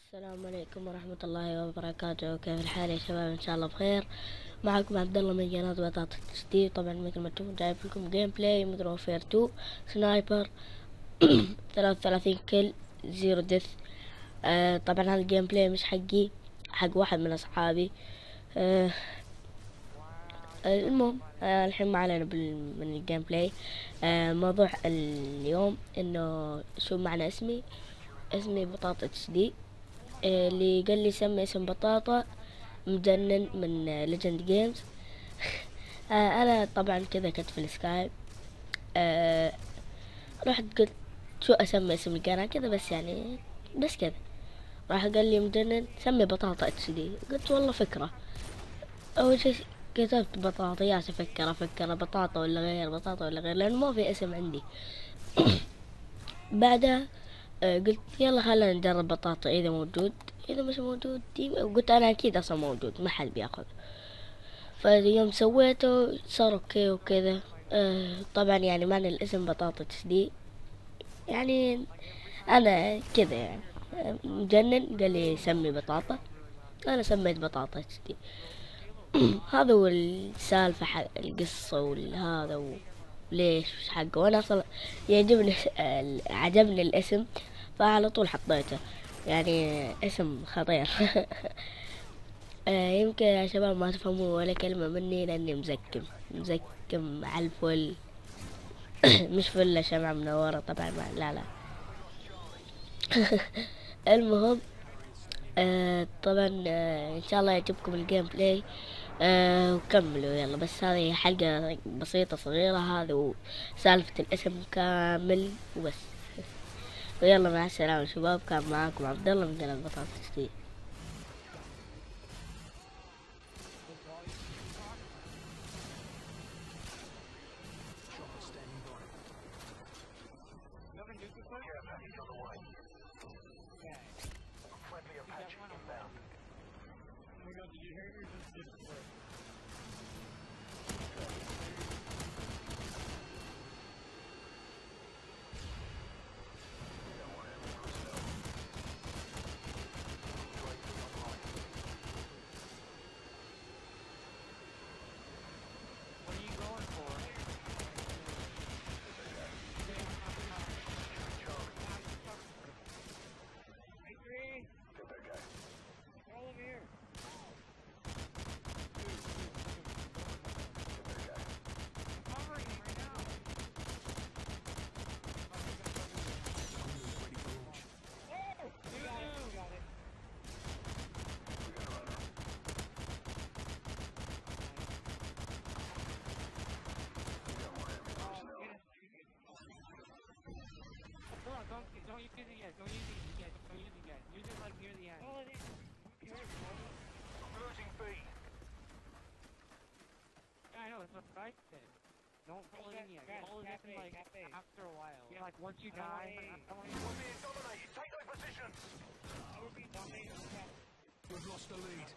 السلام عليكم ورحمة الله وبركاته. كيف الحال يا شباب؟ إن شاء الله بخير. معكم عبد الله من قناة بطاطا جديد طبعا مثل ما تشوفون جايب لكم gameplay Modern Warfare 2 sniper 33 kill zero death آه طبعا هذا ال gameplay مش حقي حق واحد من أصحابي. آه المهم آه الحين ما علينا من ال gameplay آه موضوع اليوم إنه شو معنى اسمي؟ اسمي بطاطا HD اللي قال لي سمي اسم بطاطا مجنن من Legend Games أنا طبعا كذا كنت في ال Skype. آه، رحت قلت شو أسمي اسم القناة كذا بس يعني بس كذا. راح قال لي مجنن سمي بطاطا HD. قلت والله فكرة. أول شي كتبت بطاطا ياس أفكر أفكر بطاطا ولا غير بطاطا ولا غير لأنه ما في اسم عندي. بعدها آه، قلت يلا خلينا نجرب بطاطا إذا موجود. إذا مش موجود قلت أنا أكيد أصلا موجود ما حد بياخذ فيوم سويته صار أوكي وكذا. آه طبعا يعني معنى الاسم بطاطا دي. يعني أنا كذا يعني. مجنن قال لي سمي بطاطا. أنا سميت بطاطا دي. هذا هو السالفة حق القصة والهذا وليش وش حقه. وأنا أصلا يعجبني عجبني الاسم. فعلى طول حطيته. يعني اسم خطير. آه، يمكن يا شباب ما تفهمون ولا كلمة مني لأني مزكم. مزكم على الفل. مش فل شمعة منورة طبعا ما لا لا. المهم آه طبعا آه إن شاء الله يعجبكم ال gameplay آه وكملوا يلا. بس هذه حلقة بسيطة صغيرة. هذا وسالفة الاسم كامل وبس. ويلا مع السلامة شباب كان معاكم عبد الله من قناة بطاطس تي What near the end. The end. Go near. Use like near the end. Oh. Losing B. Yeah, I know, that's what I said. Don't pull it in yet. Gas, pull it in like cafe. after a while. Yeah, like once you die. We're being dominated. Take those positions. We're being dominated. We've lost the lead.